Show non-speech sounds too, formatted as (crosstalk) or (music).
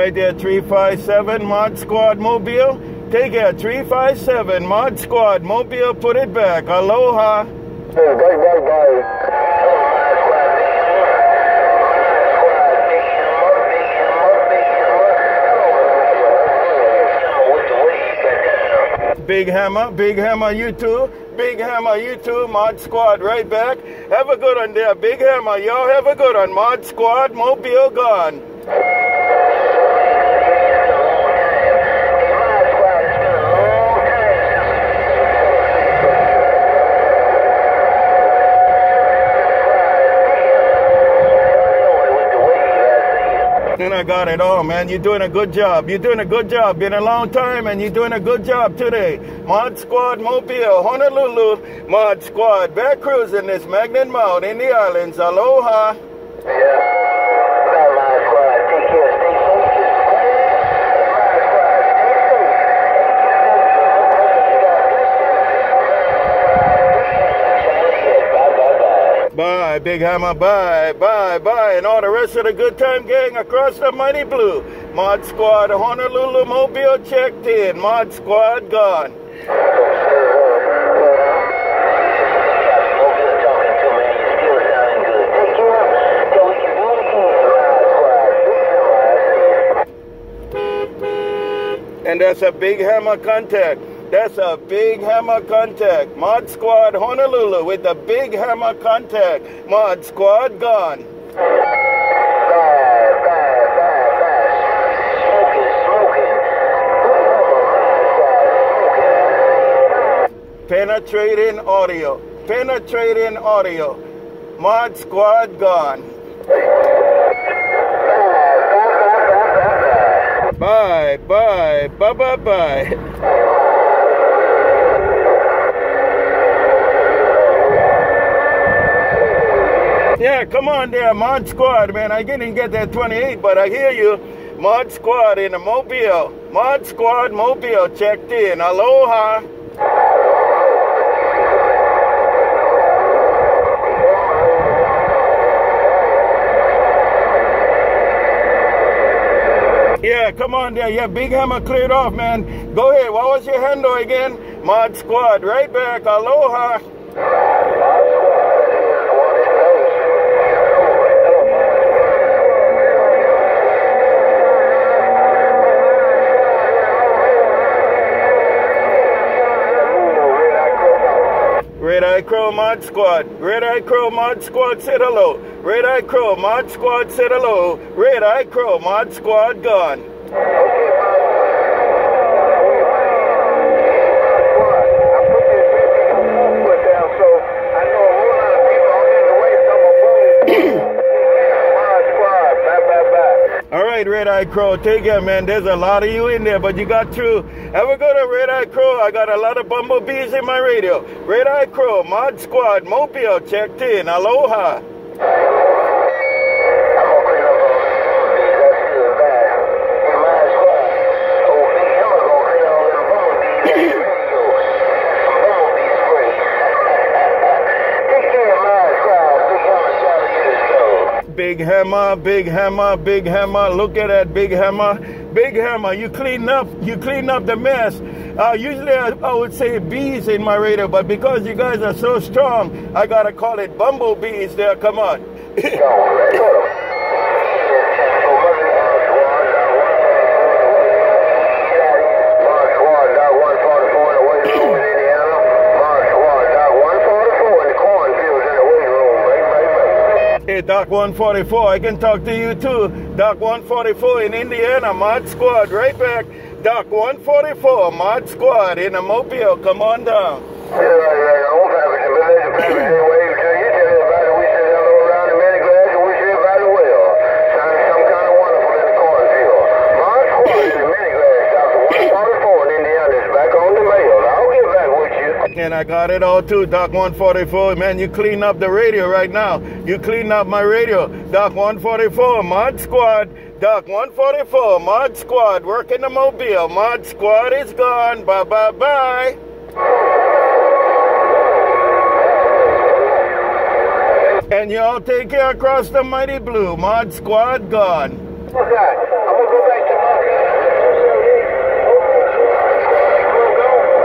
right there, 357 Mod Squad Mobile. Take care, 357 Mod Squad Mobile, put it back. Aloha. Bye, bye, bye. Big Hammer, Big Hammer, you too. Big Hammer, you too. Mod Squad, right back. Have a good one there. Big Hammer, y'all have a good one. Mod Squad, Mobile gone. And I got it all, man. You're doing a good job. You're doing a good job. Been a long time, and you're doing a good job today. Mod Squad Mobile, Honolulu, Mod Squad, back cruising this Magnet Mount in the islands. Aloha. Bye, Big Hammer. Bye, bye, bye. And all the rest of the good time gang across the mighty blue. Mod Squad, Honolulu Mobile checked in. Mod Squad gone. And that's a big hammer contact. That's a big hammer contact. Mod Squad Honolulu with the big hammer contact. Mod Squad gone. Penetrating audio. Penetrating audio. Mod Squad gone. Bye, bye, bye, bye, bye. Yeah, come on there, Mod Squad, man. I didn't get that 28, but I hear you. Mod Squad in the Mobile. Mod Squad Mobile checked in. Aloha. Yeah, come on there. Yeah, Big Hammer cleared off, man. Go ahead. What was your handle again? Mod Squad. Right back. Aloha. Red Eye Crow Mod Squad. Red Eye Crow Mod Squad said hello. Red Eye Crow Mod Squad said hello. Red Eye Crow Mod Squad gone. Right, Red Eye Crow, take care, man. There's a lot of you in there, but you got through. Ever go to Red Eye Crow. I got a lot of bumblebees in my radio. Red Eye Crow, Mod Squad, Mobile checked in. Aloha. Big hammer, big hammer, big hammer. Look at that big hammer. Big hammer, you clean up, you clean up the mess. Uh, usually I, I would say bees in my radio, but because you guys are so strong, I gotta call it bumblebees there. Come on. (laughs) Hey, Doc 144, I can talk to you too. Doc 144 in Indiana, Mod Squad, right back. Doc 144, Mod Squad in mobile, come on down. And I got it all too, Doc 144. Man, you clean up the radio right now. You clean up my radio. Doc 144, Mod Squad. Doc 144, Mod Squad, working the mobile. Mod Squad is gone. Bye bye bye. And y'all take care across the mighty blue. Mod Squad gone. I'm gonna go back